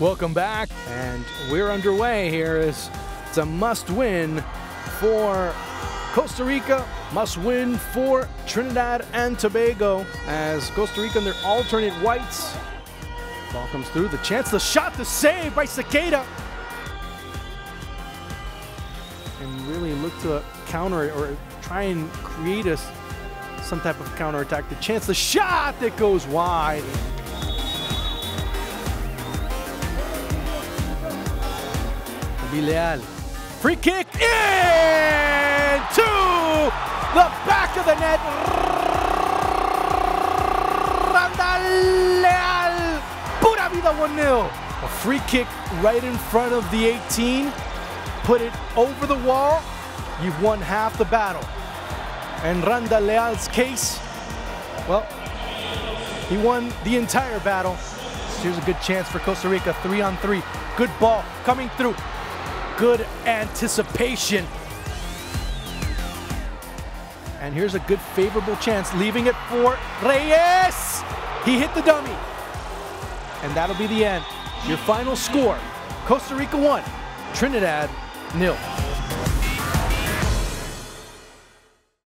Welcome back, and we're underway here. Is it's a must-win for Costa Rica, must-win for Trinidad and Tobago as Costa Rica in their alternate whites. Ball comes through, the chance, the shot, the save by Sequeira. And really look to counter or try and create a, some type of counterattack. The chance, the shot that goes wide. Free kick into the back of the net. Randall Leal. Pura vida 1 0. A free kick right in front of the 18. Put it over the wall. You've won half the battle. And Randall Leal's case, well, he won the entire battle. Here's a good chance for Costa Rica, three on three. Good ball coming through good anticipation. And here's a good favorable chance, leaving it for Reyes. He hit the dummy. And that'll be the end. Your final score, Costa Rica 1, Trinidad nil.